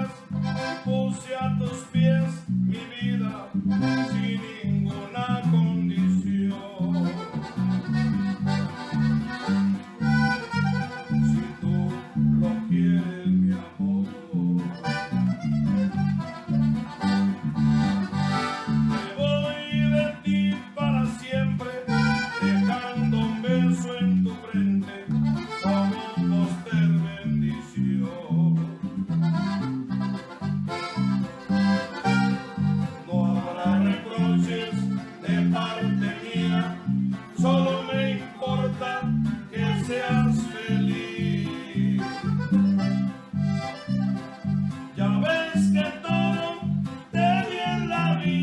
Yes.